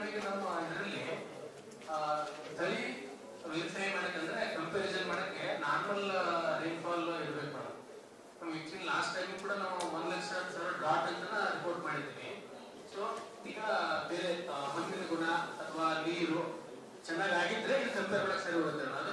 ಬೆಳವಣಿಗೆ ನಮ್ಮ ಇದರಲ್ಲಿ ತಳಿ ವ್ಯವಸಾಯ ಮಾಡಕ್ಕೆ ಅಂದ್ರೆ ಕಂಪಾರಿಸನ್ ಮಾಡಕ್ಕೆ ನಾರ್ಮಲ್ ರೈನ್ಫಾಲ್ ಇರಬೇಕು ಮೇಡಮ್ ಆಕ್ಚುಲಿ ಲಾಸ್ಟ್ ಟೈಮ್ ಕೂಡ ನಾವು ಒನ್ ಲಕ್ಷ ಸಾವಿರ ಡಾಟ್ ಅಂತ ರಿಪೋರ್ಟ್ ಮಾಡಿದ್ದೀವಿ ಸೊ ಈಗ ಬೇರೆ ಮಣ್ಣಿನ ಗುಣ ಅಥವಾ ನೀರು ಚೆನ್ನಾಗಿ ಆಗಿದ್ರೆ ಇದು ಕಂಪೇರ್ ಮಾಡಕ್ಕೆ ಸರಿ ಹೋಗುತ್ತೆ ಅದು